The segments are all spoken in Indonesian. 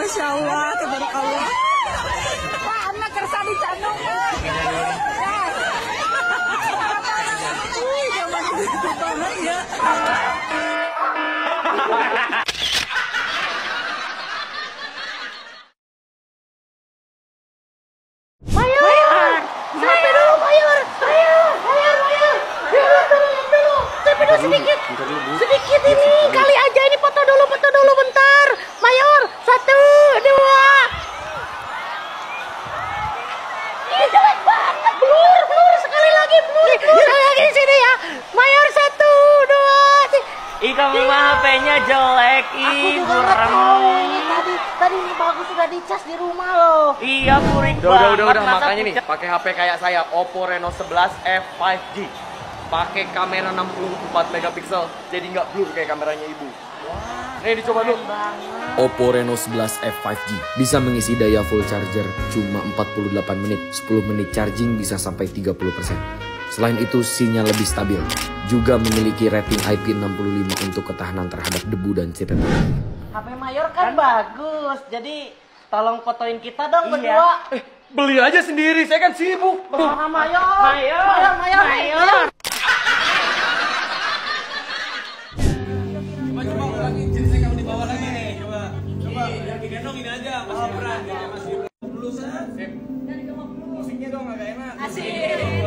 Masya Allah. Pak, anak di Candung, Pak. Wih, zaman itu banget ya. Mayor! Sampai dulu, Mayor! Ayo, Mayor, Mayor! Mayor, tolongin dulu! Sampai dulu sedikit! Sedikit ini! Kali aja ini foto dulu, foto dulu bentar! Mayor! Satu, dua! Ini banget! Blur, blur! Sekali lagi, blur! Sekali lagi sini ya! Mayor, satu, dua, tiga! Ih kamu mah HP-nya jelek, ih Aku juga nggak tahu buram. ini tadi tadi bagus sudah dicas di rumah loh. Iya burik Udah, udah, udah, banget, udah. masa Makanya nih, pakai HP kayak saya, Oppo Reno 11 f 5G. Pakai kamera 64 megapiksel, jadi nggak blur kayak kameranya ibu. Nih dicoba dulu. Oppo Reno 11 F 5G bisa mengisi daya full charger cuma 48 menit, 10 menit charging bisa sampai 30%. Selain itu, sinyal lebih stabil. Juga memiliki rating IP65 untuk ketahanan terhadap debu dan cairan. HP Mayor kan, bagus. Jadi tolong fotoin kita dong Iya. berdua. Eh, beli aja sendiri, saya kan sibuk. Sama Mayor. Mayor. Mayor, Mayor, Mayor. undang para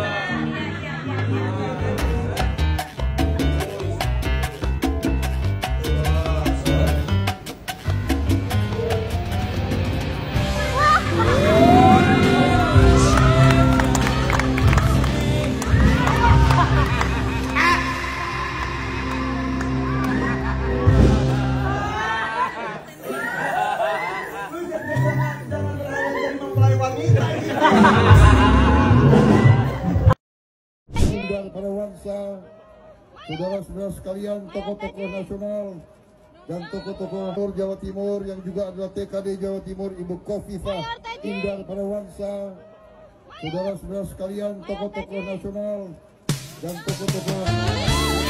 bangsa, saudara-saudara sekalian, tokoh-tokoh nasional dan tokoh-tokoh Jawa Timur yang juga adalah TKD Jawa Timur Ibu Kofifah Indar Parawansa, saudara-saudara sekalian, tokoh-tokoh nasional dan tokoh-tokoh